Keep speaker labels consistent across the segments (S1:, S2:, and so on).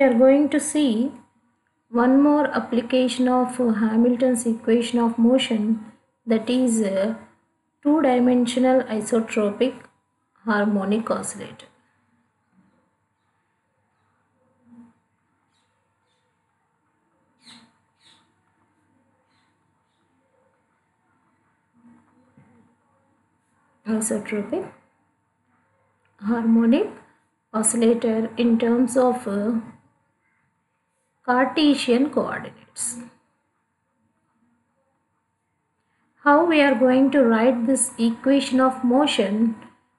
S1: we are going to see one more application of uh, Hamilton's equation of motion that is a two-dimensional isotropic harmonic oscillator. Isotropic harmonic oscillator in terms of uh, Cartesian coordinates. How we are going to write this equation of motion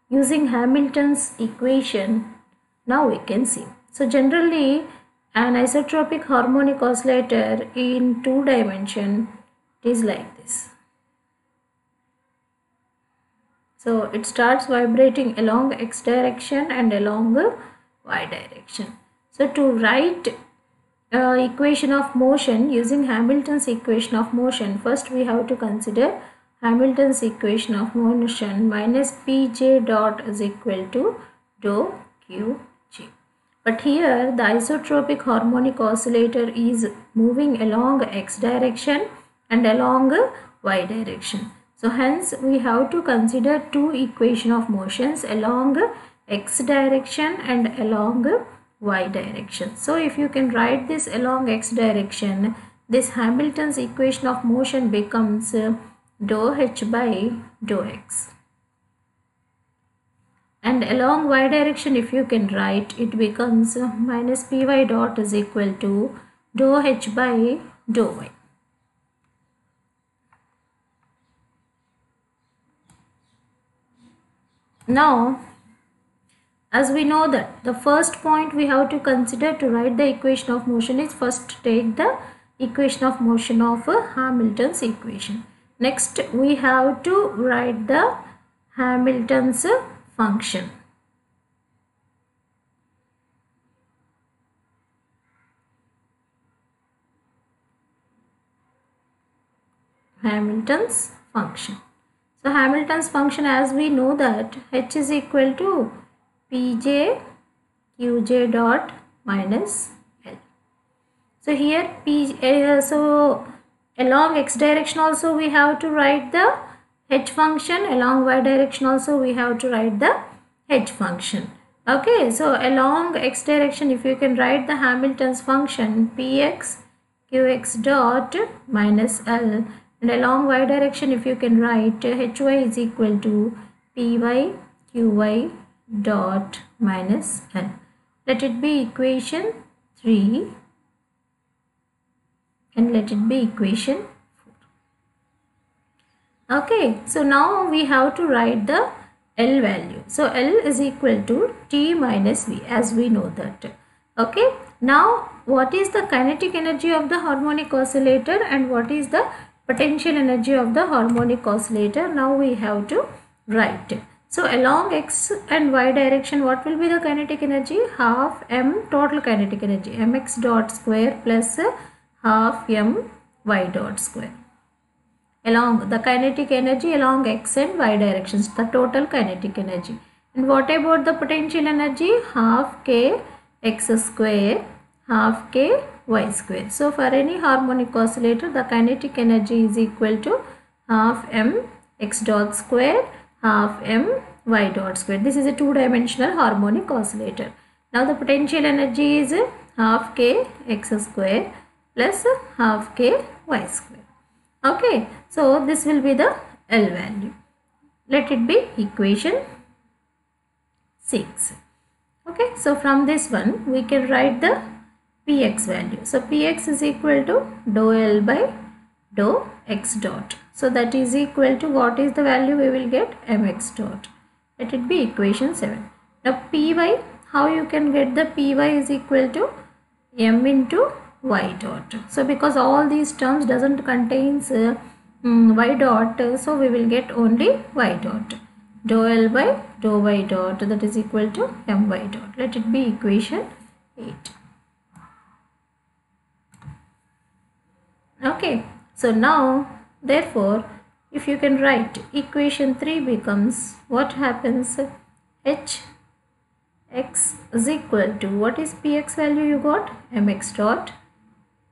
S1: using Hamilton's equation now we can see. So generally an isotropic harmonic oscillator in two dimension is like this. So it starts vibrating along x direction and along y direction. So to write uh, equation of motion using Hamilton's equation of motion first we have to consider Hamilton's equation of motion minus pj dot is equal to dou qj. But here the isotropic harmonic oscillator is moving along x direction and along y direction. So hence we have to consider two equation of motions along x direction and along y direction. So if you can write this along x direction, this Hamilton's equation of motion becomes uh, dou h by dou x. And along y direction if you can write it becomes minus py dot is equal to dou h by dou y. Now, as we know that the first point we have to consider to write the equation of motion is first take the equation of motion of Hamilton's equation. Next, we have to write the Hamilton's function. Hamilton's function. So Hamilton's function as we know that h is equal to pj qj dot minus l. So here p uh, so along x direction also we have to write the h function along y direction also we have to write the h function. Okay, so along x direction if you can write the Hamilton's function px qx dot minus l and along y direction if you can write hy is equal to py qy dot minus n. Let it be equation 3 and let it be equation 4 okay so now we have to write the L value. So L is equal to T minus V as we know that. Okay now what is the kinetic energy of the harmonic oscillator and what is the potential energy of the harmonic oscillator? Now we have to write so along x and y direction what will be the kinetic energy? Half m total kinetic energy. Mx dot square plus half m y dot square. Along the kinetic energy along x and y directions the total kinetic energy. And what about the potential energy? Half k x square half k y square. So for any harmonic oscillator the kinetic energy is equal to half m x dot square half m y dot square. This is a two dimensional harmonic oscillator. Now the potential energy is half k x square plus half k y square. Okay, so this will be the L value. Let it be equation 6. Okay, so from this one we can write the px value. So px is equal to dou L by dou x dot. So that is equal to what is the value we will get mx dot. Let it be equation 7. Now py, how you can get the py is equal to m into y dot. So because all these terms doesn't contains uh, mm, y dot, so we will get only y dot. Dou L by dou y dot that is equal to my dot. Let it be equation 8. okay so now therefore if you can write equation 3 becomes what happens? H x is equal to what is px value you got? Mx dot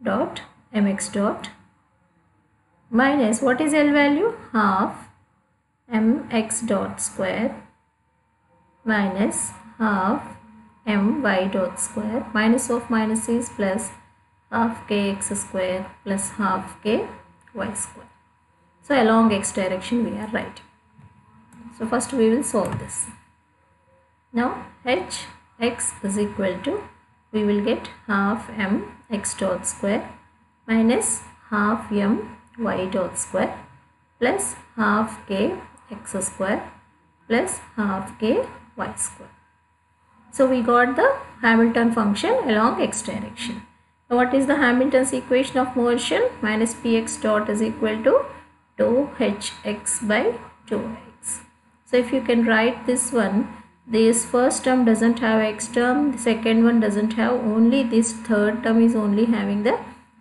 S1: dot mx dot minus what is L value? Half mx dot square minus half my dot square minus of minus is plus half kx square plus half ky square. So along x direction we are writing. So first we will solve this. Now h x is equal to we will get half m x dot square minus half m y dot square plus half k x square plus half k y square. So we got the Hamilton function along x direction. Now what is the Hamilton's equation of motion? Minus px dot is equal to 2hx by 2x. So if you can write this one, this first term doesn't have x term, the second one doesn't have only this third term is only having the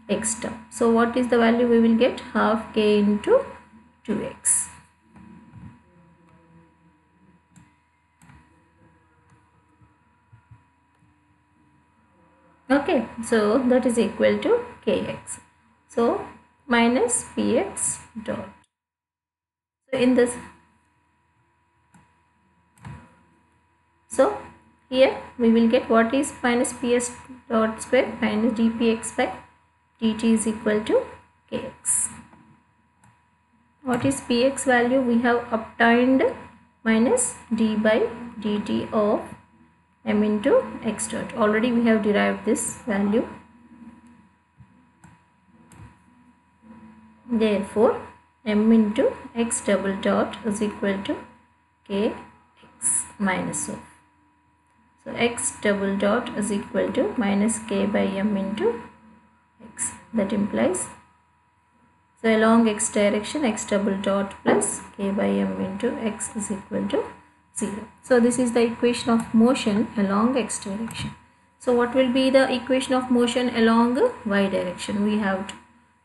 S1: x term. So what is the value we will get? Half k into 2x. okay so that is equal to kx so minus px dot. So in this so here we will get what is minus ps dot square minus dpx by dt is equal to kx. What is px value? We have obtained minus d by dt of m into x dot. Already we have derived this value therefore m into x double dot is equal to k x minus of so x double dot is equal to minus k by m into x that implies so along x direction x double dot plus k by m into x is equal to 0. So this is the equation of motion along x direction. So what will be the equation of motion along y direction? We have to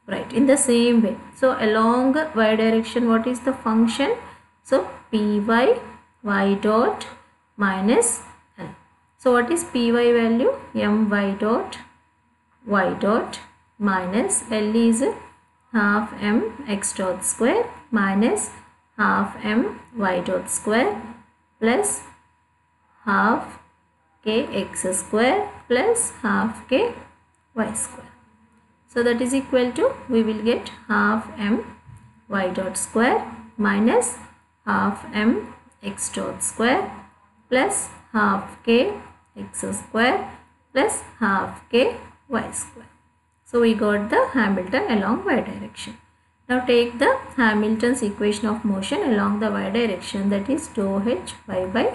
S1: write in the same way. So along y direction what is the function? So py y dot minus l. So what is py value? my dot y dot minus l is half m x dot square minus half m y dot square plus half k x square plus half k y square. So that is equal to we will get half m y dot square minus half m x dot square plus half k x square plus half k y square. So we got the Hamilton along y direction. Now take the Hamilton's equation of motion along the y direction that is dou h y by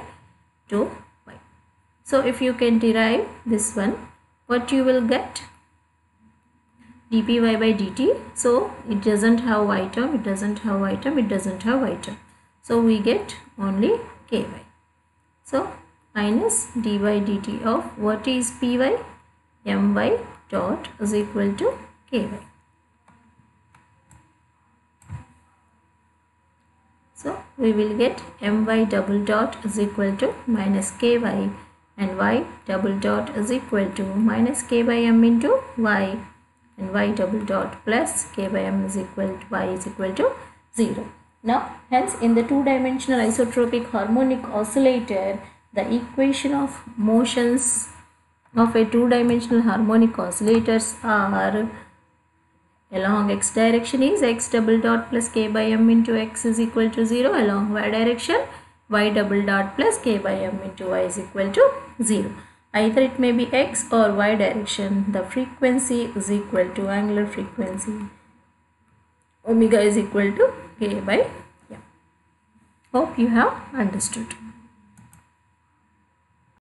S1: dou y. So if you can derive this one, what you will get? Dpy by dt. So it doesn't have y term, it doesn't have y term, it doesn't have y term. So we get only ky. So minus dy dt of what is py? my dot is equal to ky. So we will get my double dot is equal to minus ky and y double dot is equal to minus k by m into y and y double dot plus k by m is equal to y is equal to 0. Now hence in the two dimensional isotropic harmonic oscillator the equation of motions of a two dimensional harmonic oscillators are along x direction is x double dot plus k by m into x is equal to 0 along y direction y double dot plus k by m into y is equal to 0 either it may be x or y direction. The frequency is equal to angular frequency. Omega is equal to k by m hope you have understood